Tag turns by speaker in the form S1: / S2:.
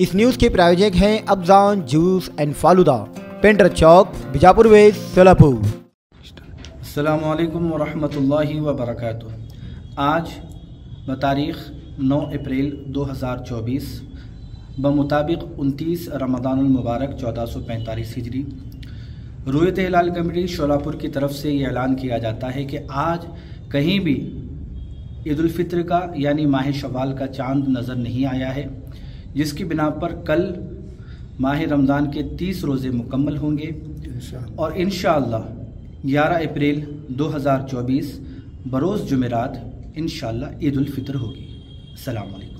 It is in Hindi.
S1: इस न्यूज़ के प्रायोजक हैं Afzan, juice and falooda. Painter Chowk, Bijapur वे, सोलापुर।
S2: अल्लाम वरहमतुल्लाहि वबरकatuh आज बतारीख़ 9 अप्रैल 2024 बमुताबिक 29 रमदानमबारक 1445 हिजरी। रूयत हिलाल कमेटी शोलापुर की तरफ़ से ये ऐलान किया जाता है कि आज कहीं भी ईदालफ़ितर का, यानी माह शवाल का चाँद नज़र नहीं आया है। जिसकी बिना पर कल माह रमज़ान के तीस रोज़े मुकम्मल होंगे। और इन 11 अप्रैल 2024 बरोज़ जुमेरात इन ईदालफ़ितर होगी। अल्लाम